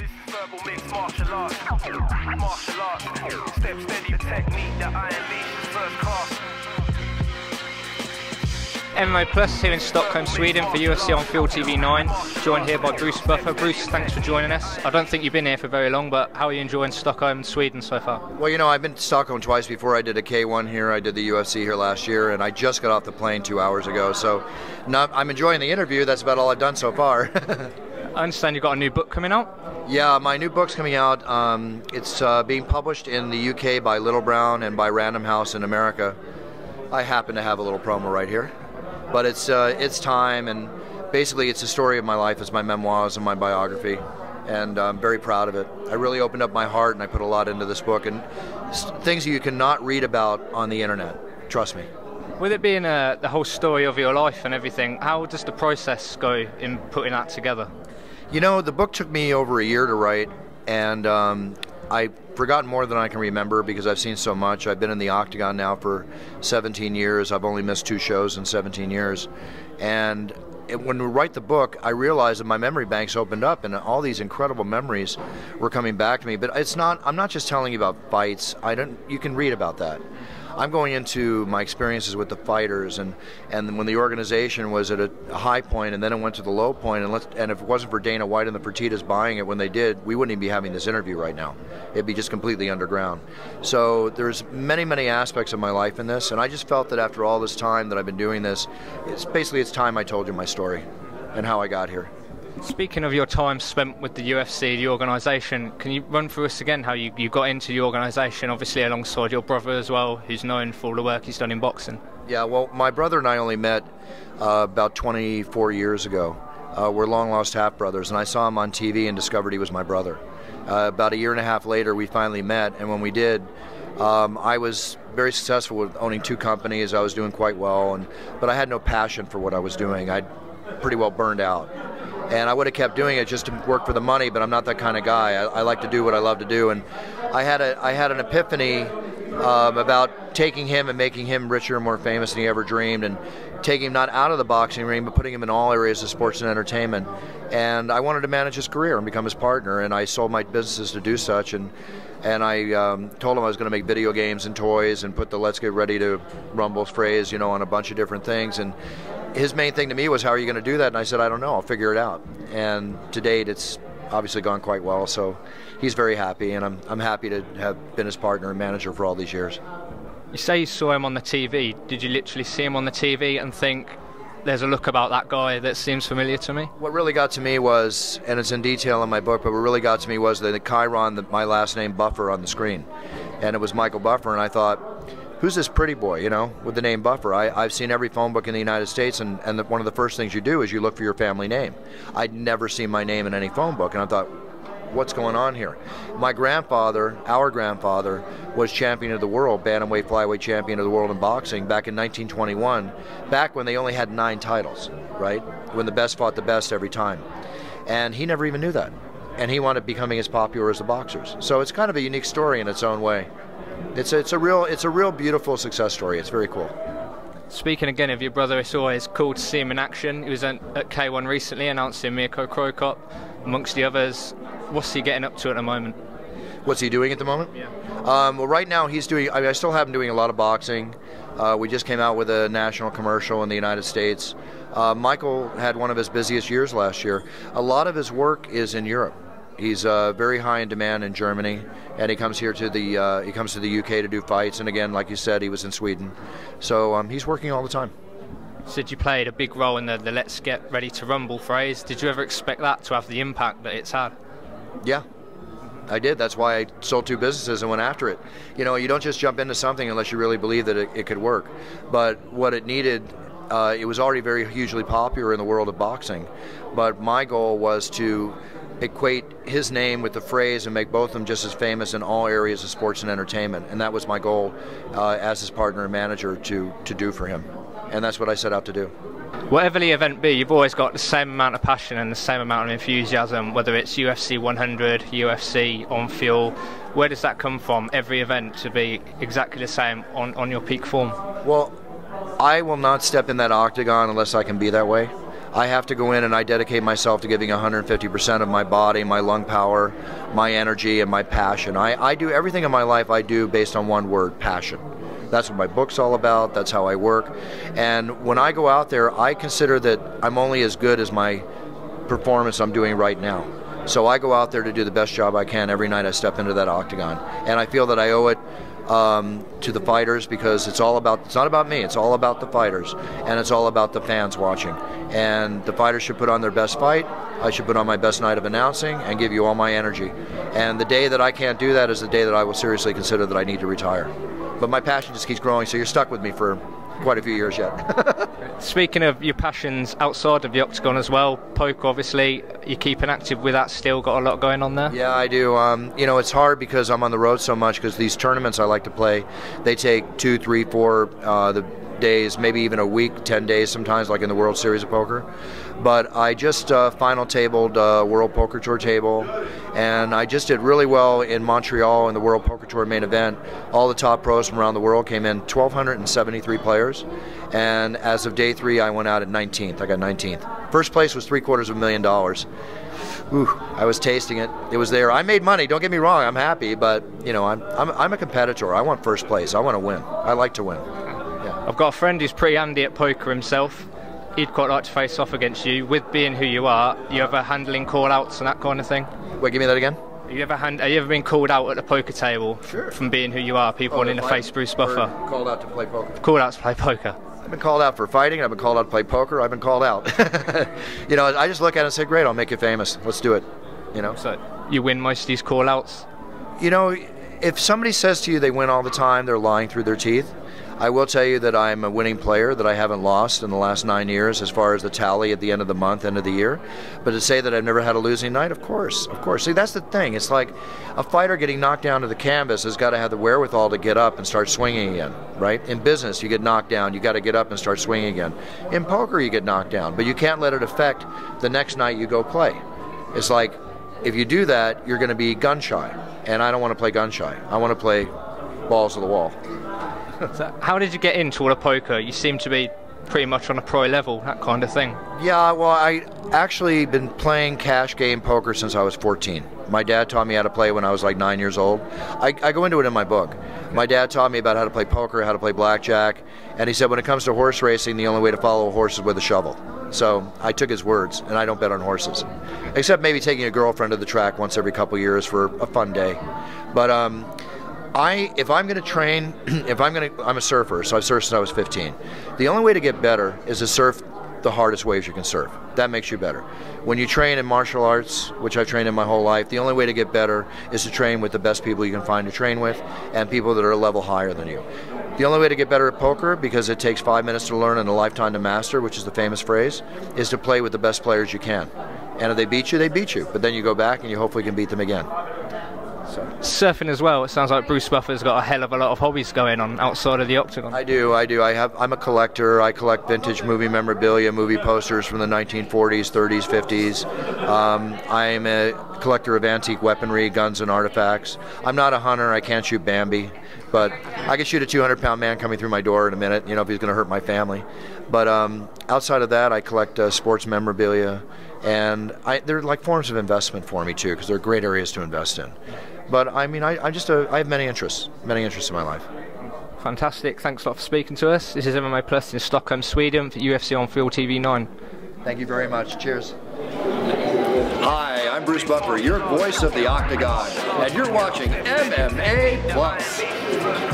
This is verbal mixed martial arts. Martial arts. Step steady, the technique that I unleash is first class. MMA Plus here in Stockholm, Sweden for UFC on Fuel TV 9. Joined here by Bruce Buffer. Bruce, thanks for joining us. I don't think you've been here for very long, but how are you enjoying Stockholm and Sweden so far? Well, you know, I've been to Stockholm twice before. I did a K1 here, I did the UFC here last year, and I just got off the plane two hours ago. So not, I'm enjoying the interview. That's about all I've done so far. I understand you've got a new book coming out. yeah, my new book's coming out. Um, it's uh, being published in the UK by Little Brown and by Random House in America. I happen to have a little promo right here, but it's uh, it's time, and basically it's the story of my life. It's my memoirs and my biography, and I'm very proud of it. I really opened up my heart, and I put a lot into this book, and things you cannot read about on the internet. Trust me. With it being uh, the whole story of your life and everything, how does the process go in putting that together? You know, the book took me over a year to write, and um, I've forgotten more than I can remember because I've seen so much. I've been in the Octagon now for 17 years. I've only missed two shows in 17 years. And when we write the book, I realized that my memory banks opened up and all these incredible memories were coming back to me. But it's not, I'm not just telling you about fights. I don't, you can read about that. I'm going into my experiences with the fighters and, and when the organization was at a high point and then it went to the low point and, and if it wasn't for Dana White and the Fertitas buying it when they did, we wouldn't even be having this interview right now. It'd be just completely underground. So there's many, many aspects of my life in this and I just felt that after all this time that I've been doing this, it's basically it's time I told you my story and how I got here. Speaking of your time spent with the UFC, the organisation, can you run through us again how you, you got into the organisation, obviously alongside your brother as well, who's known for all the work he's done in boxing? Yeah, well, my brother and I only met uh, about 24 years ago. Uh, we're long lost half brothers, and I saw him on TV and discovered he was my brother. Uh, about a year and a half later, we finally met, and when we did, um, I was very successful with owning two companies. I was doing quite well, and but I had no passion for what I was doing. I'd pretty well burned out, and I would have kept doing it just to work for the money. But I'm not that kind of guy. I, I like to do what I love to do, and I had a I had an epiphany um, about taking him and making him richer and more famous than he ever dreamed, and taking him not out of the boxing ring, but putting him in all areas of sports and entertainment. And I wanted to manage his career and become his partner, and I sold my businesses to do such. And and I um, told him I was going to make video games and toys and put the "Let's get ready to rumble" phrase, you know, on a bunch of different things. And his main thing to me was, "How are you going to do that?" And I said, "I don't know. I'll figure it out." And to date, it's obviously gone quite well. So he's very happy, and I'm I'm happy to have been his partner and manager for all these years. You say you saw him on the TV. Did you literally see him on the TV and think, there's a look about that guy that seems familiar to me? What really got to me was, and it's in detail in my book, but what really got to me was the Chiron, the, my last name Buffer on the screen, and it was Michael Buffer, and I thought, who's this pretty boy, you know, with the name Buffer? I, I've seen every phone book in the United States, and, and the, one of the first things you do is you look for your family name. I'd never seen my name in any phone book, and I thought, what's going on here? My grandfather, our grandfather, was champion of the world, bantamweight flyweight champion of the world in boxing back in 1921, back when they only had nine titles, right? When the best fought the best every time. And he never even knew that. And he wound up becoming as popular as the boxers. So it's kind of a unique story in its own way. It's a, it's a real it's a real beautiful success story. It's very cool. Speaking again of your brother, it's always cool to see him in action. He was at, at K1 recently announcing Mirko Cro Cop, amongst the others. What's he getting up to at the moment? What's he doing at the moment? Yeah. Um, well, right now he's doing. I, mean, I still have him doing a lot of boxing. Uh, we just came out with a national commercial in the United States. Uh, Michael had one of his busiest years last year. A lot of his work is in Europe. He's uh, very high in demand in Germany, and he comes here to the uh, he comes to the UK to do fights. And again, like you said, he was in Sweden, so um, he's working all the time. Said you played a big role in the, the Let's Get Ready to Rumble phrase. Did you ever expect that to have the impact that it's had? Yeah, I did. That's why I sold two businesses and went after it. You know, you don't just jump into something unless you really believe that it, it could work. But what it needed, uh, it was already very hugely popular in the world of boxing. But my goal was to equate his name with the phrase and make both of them just as famous in all areas of sports and entertainment. And that was my goal uh, as his partner and manager to, to do for him. And that's what I set out to do. Whatever the event be, you've always got the same amount of passion and the same amount of enthusiasm, whether it's UFC 100, UFC, on fuel. Where does that come from? Every event to be exactly the same on, on your peak form? Well, I will not step in that octagon unless I can be that way. I have to go in and I dedicate myself to giving 150% of my body, my lung power, my energy, and my passion. I, I do everything in my life I do based on one word passion. That's what my book's all about. That's how I work. And when I go out there, I consider that I'm only as good as my performance I'm doing right now. So I go out there to do the best job I can every night I step into that octagon. And I feel that I owe it um, to the fighters because it's all about it's not about me it's all about the fighters and it's all about the fans watching. And the fighters should put on their best fight. I should put on my best night of announcing and give you all my energy. And the day that i can't do that is the day that i will seriously consider that i need to retire. But my passion just keeps growing so you're stuck with me for quite a few years yet. Speaking of your passions outside of the octagon as well, poker obviously, you're keeping active with that still, got a lot going on there? Yeah, I do. Um, you know, it's hard because I'm on the road so much because these tournaments I like to play, they take two, three, four, uh, the days, maybe even a week, 10 days sometimes, like in the World Series of Poker. But I just uh, final tabled uh, World Poker Tour table, and I just did really well in Montreal in the World Poker Tour main event. All the top pros from around the world came in, 1,273 players. And as of day three, I went out at 19th. I got 19th. First place was three quarters of a million dollars. Ooh, I was tasting it. It was there. I made money. Don't get me wrong. I'm happy, but you know, I'm, I'm, I'm a competitor. I want first place. I want to win. I like to win. I've got a friend who's pretty handy at poker himself. He'd quite like to face off against you. With being who you are, you ever handling call outs and that kind of thing? Wait, give me that again. Have you ever hand, have you ever been called out at the poker table sure. from being who you are? People oh, wanting to face Bruce Buffer. Called out to play poker. Called out to play poker. I've been called out for fighting. I've been called out to play poker. I've been called out. you know, I just look at it and say, "Great, I'll make you famous. Let's do it." You know. So you win most of these call outs. You know, if somebody says to you they win all the time, they're lying through their teeth. I will tell you that I'm a winning player, that I haven't lost in the last nine years as far as the tally at the end of the month, end of the year. But to say that I've never had a losing night, of course, of course. See, that's the thing. It's like a fighter getting knocked down to the canvas has got to have the wherewithal to get up and start swinging again, right? In business, you get knocked down, you got to get up and start swinging again. In poker, you get knocked down, but you can't let it affect the next night you go play. It's like if you do that, you're going to be gun shy, and I don't want to play gun shy. I want to play balls to the wall. So how did you get into all the poker? You seem to be pretty much on a pro level, that kind of thing. Yeah, well, I actually been playing cash game poker since I was 14. My dad taught me how to play when I was like nine years old. I, I go into it in my book. My dad taught me about how to play poker, how to play blackjack, and he said when it comes to horse racing, the only way to follow a horse is with a shovel. So I took his words, and I don't bet on horses, except maybe taking a girlfriend to the track once every couple years for a fun day. But um, I if I'm going to train, if I'm going to, I'm a surfer, so I've surfed since I was 15. The only way to get better is to surf the hardest waves you can surf. That makes you better. When you train in martial arts, which I've trained in my whole life, the only way to get better is to train with the best people you can find to train with and people that are a level higher than you. The only way to get better at poker, because it takes five minutes to learn and a lifetime to master, which is the famous phrase, is to play with the best players you can. And if they beat you, they beat you. But then you go back and you hopefully can beat them again. Surfing as well. It sounds like Bruce Buffer's got a hell of a lot of hobbies going on outside of the octagon. I do. I do. I have. I'm a collector. I collect vintage movie memorabilia, movie posters from the 1940s, 30s, 50s. Um, I'm a collector of antique weaponry, guns, and artifacts. I'm not a hunter. I can't shoot Bambi, but I can shoot a 200-pound man coming through my door in a minute. You know, if he's going to hurt my family. But um, outside of that, I collect uh, sports memorabilia, and I, they're like forms of investment for me too, because they're great areas to invest in. But I mean, I, I just uh, I have many interests, many interests in my life. Fantastic. Thanks a lot for speaking to us. This is MMA Plus in Stockholm, Sweden for UFC on Fuel TV 9. Thank you very much. Cheers. Hi, I'm Bruce Buffer, your voice of the Octagon, and you're watching MMA Plus.